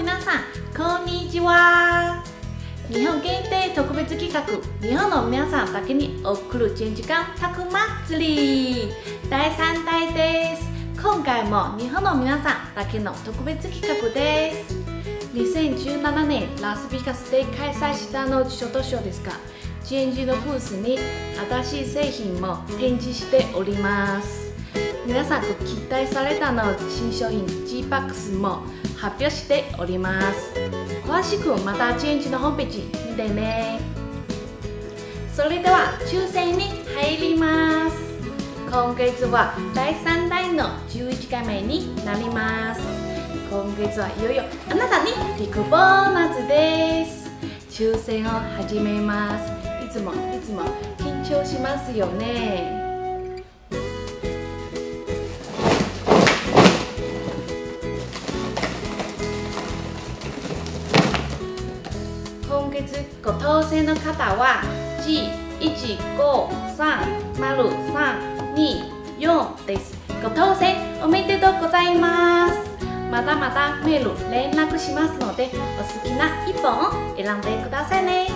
皆さんこんにちは。日本限定特別企画日本の皆さんだけに送る10時間たく祭り。第3弾です。今回も日本の皆さんだけの特別企画です。2017年ラスベガスで開催したのショートショーですが GNG のブースに新しい製品も展示しております。皆さんと期待されたの新商品 G-PAX も発表しております。詳しくまたチェンジのホームページ見てね。それでは抽選に入ります。今月は第3弾の11回目になります。今月はいよいよあなたにビッグボーナスです。抽選を始めます。いつもいつも緊張しますよね。今月ご当選の方は G1530324 です。ご当選おめでとうございます。まだまだメール連絡しますのでお好きな1本を選んでくださいね。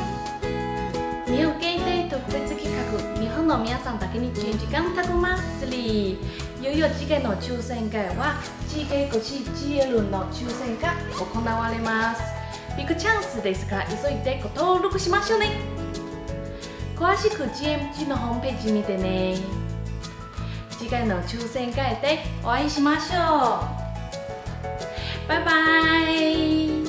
日本限定特別企画日本の皆さんだけに10時間たく祭り。いよいよ次回の抽選会は GK5GL の抽選が行われます。ビッグチャンスですから急いでご登録しましょうね。詳しく GMG のホームページ見てね。次回の抽選会でお会いしましょう。バイバイ。